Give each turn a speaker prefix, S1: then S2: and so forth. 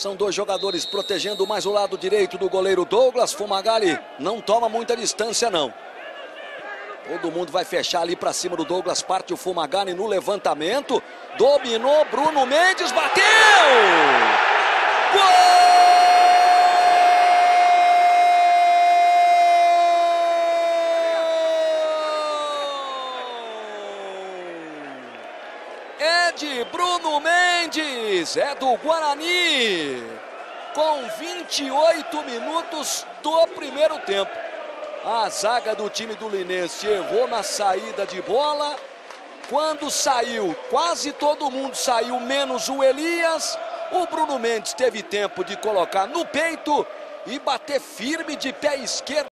S1: São dois jogadores protegendo mais o lado direito do goleiro Douglas. Fumagalli não toma muita distância, não. Todo mundo vai fechar ali para cima do Douglas. Parte o Fumagalli no levantamento. Dominou Bruno Mendes, bateu! É de Bruno Mendes, é do Guarani, com 28 minutos do primeiro tempo. A zaga do time do Linense errou na saída de bola. Quando saiu, quase todo mundo saiu, menos o Elias. O Bruno Mendes teve tempo de colocar no peito e bater firme de pé esquerdo.